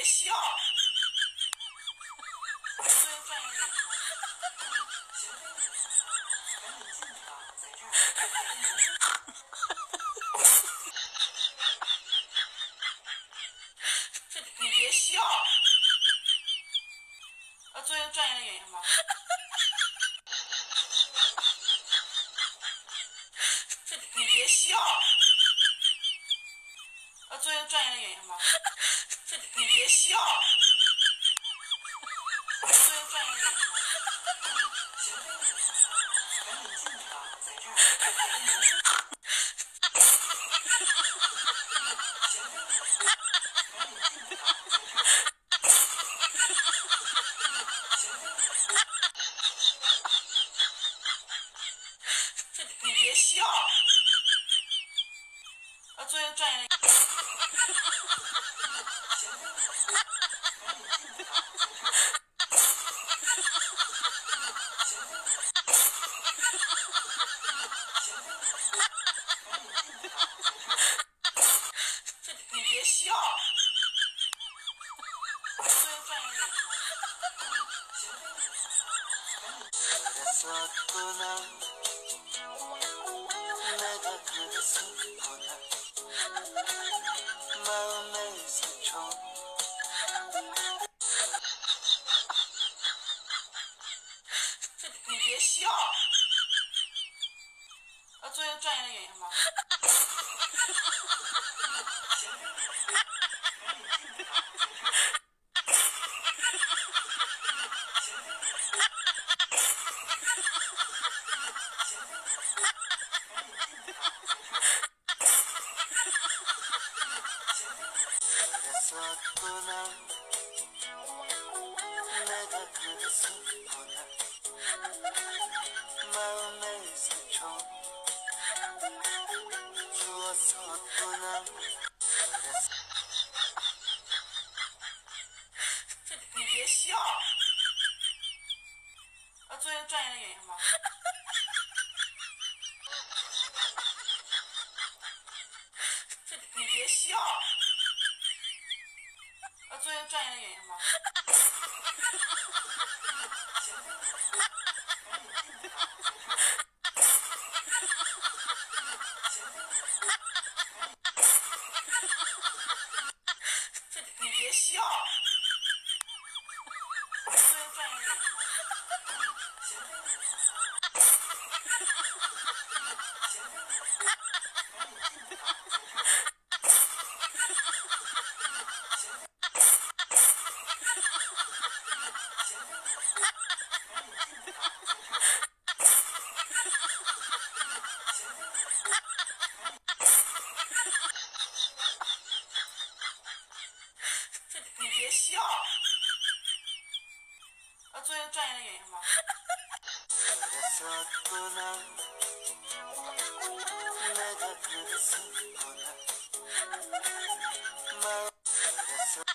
别笑，作为专业演员吗？这你别笑，呃，作为专业演员吗？这你别笑，呃，作为专业的演员吗？这你别笑，你别笑，呃，作为专业的演员吗？Mayonnaise, 그랬었구나 내가 그랬었구나 마음 그랬었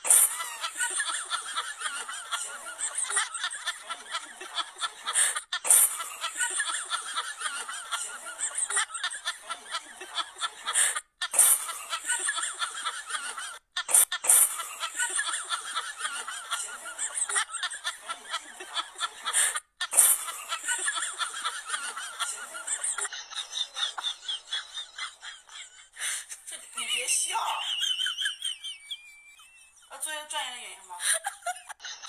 要做一个专业的演员吗？